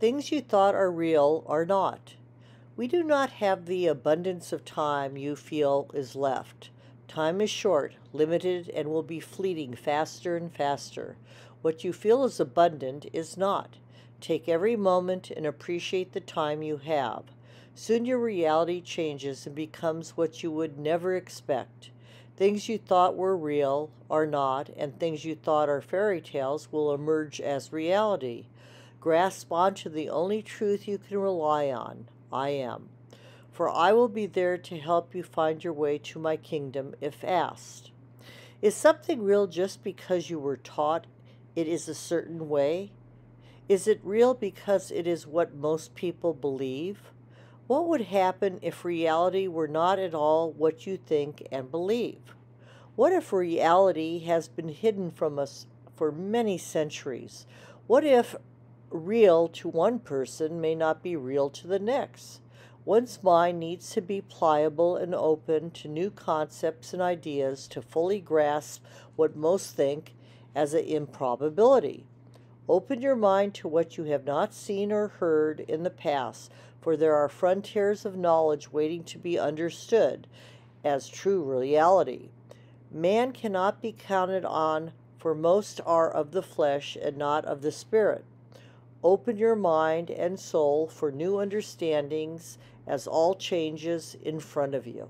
Things you thought are real are not. We do not have the abundance of time you feel is left. Time is short, limited, and will be fleeting faster and faster. What you feel is abundant is not. Take every moment and appreciate the time you have. Soon your reality changes and becomes what you would never expect. Things you thought were real are not, and things you thought are fairy tales will emerge as reality. Grasp onto the only truth you can rely on I am. For I will be there to help you find your way to my kingdom if asked. Is something real just because you were taught it is a certain way? Is it real because it is what most people believe? What would happen if reality were not at all what you think and believe? What if reality has been hidden from us for many centuries? What if real to one person may not be real to the next. One's mind needs to be pliable and open to new concepts and ideas to fully grasp what most think as an improbability. Open your mind to what you have not seen or heard in the past, for there are frontiers of knowledge waiting to be understood as true reality. Man cannot be counted on, for most are of the flesh and not of the spirit. Open your mind and soul for new understandings as all changes in front of you.